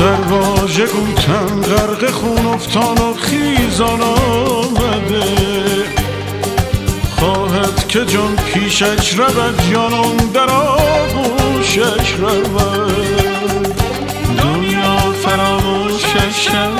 خواجه گوتن غرق خون افتان و خیزان آمده. خواهد که جان پیشش رود جانم در آغوشش رود. دنیا فراموشش شود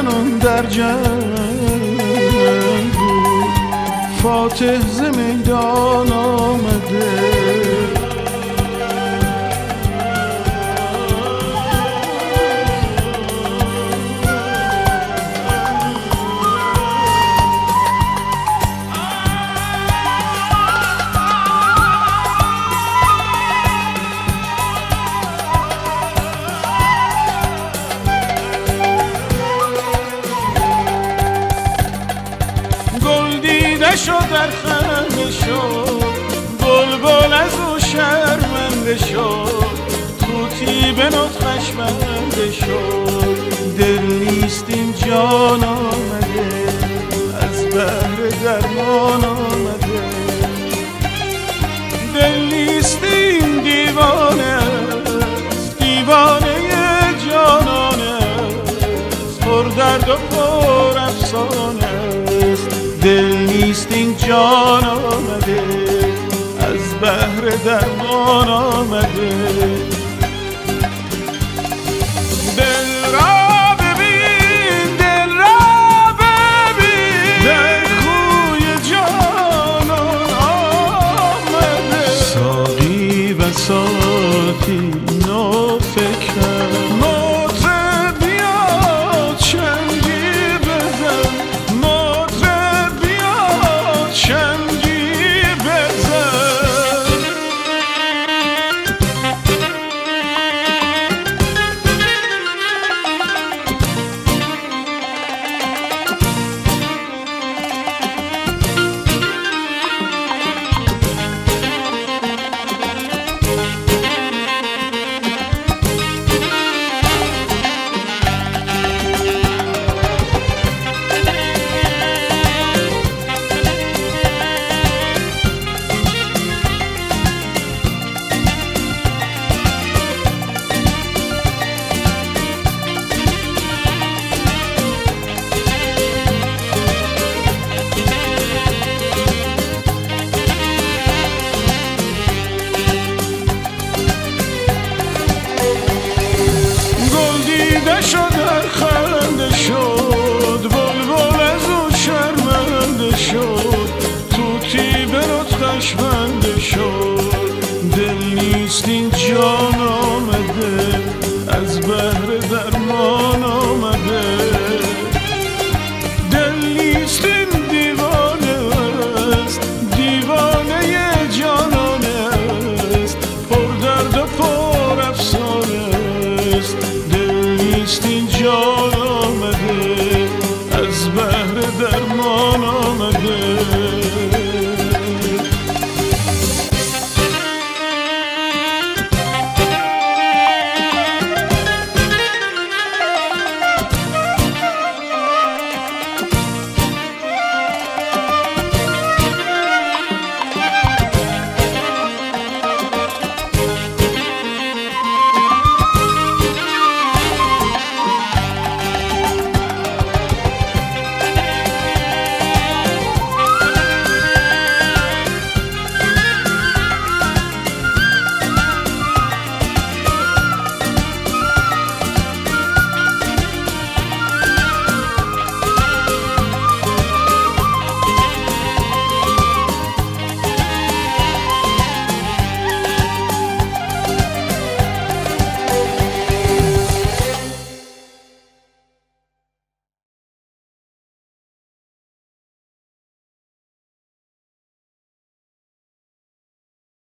رهزنان در جنگ بود. فاتح ز میدان شد در خنده شد بلبل از او شرمنده شد توتی به نطقش بنده شد دل نیست این جان آمده. از بهر درمان آمده. دل نیست دیوانه دیوانه جانانه پر درد و پر جان آمده از بهر درمان آمده. بنده شد دل نیست این جان